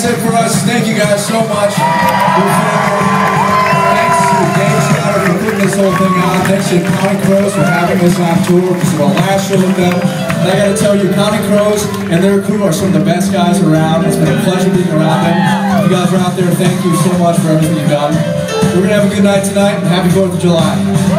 that's it for us. Thank you guys so much. Thanks to Dave Scott for putting this whole thing on. Thanks to Counting Crows for having us on tour. This is our last show with them. And I gotta tell you, Counting Crows and their crew are some of the best guys around. It's been a pleasure being around them. If you guys are out there, thank you so much for everything you've done. We're gonna have a good night tonight and happy 4th of July.